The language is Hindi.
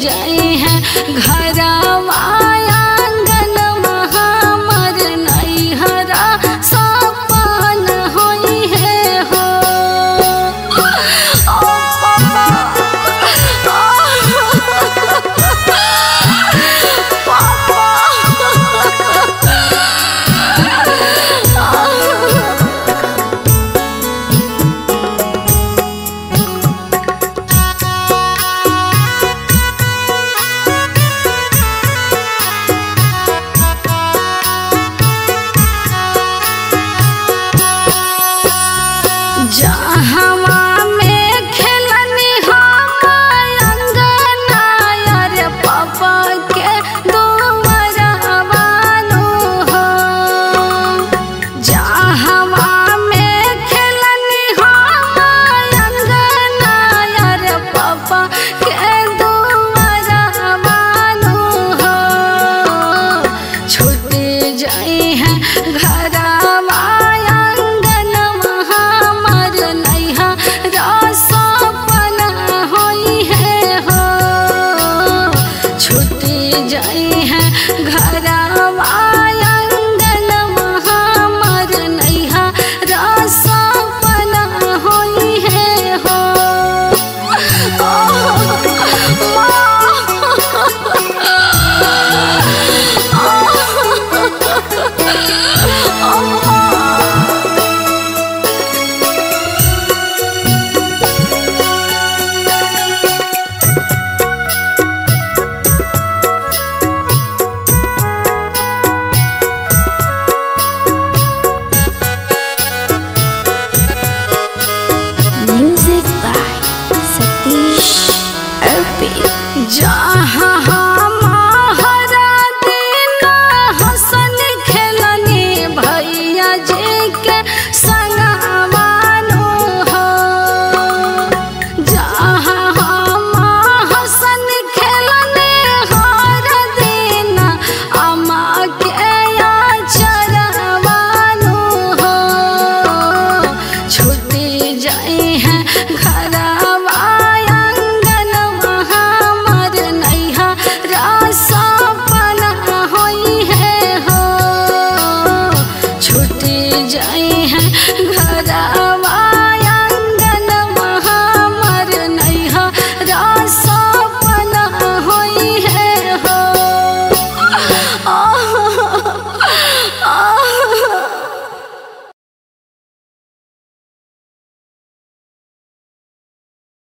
जाए हैं घरा जहाँ जाए हैं घरवा Arpi. जहाँ हमारा हसन खेलने भैया जी के संगवानो जहाँ हसन खेलने हर अम्मा के जाए हैं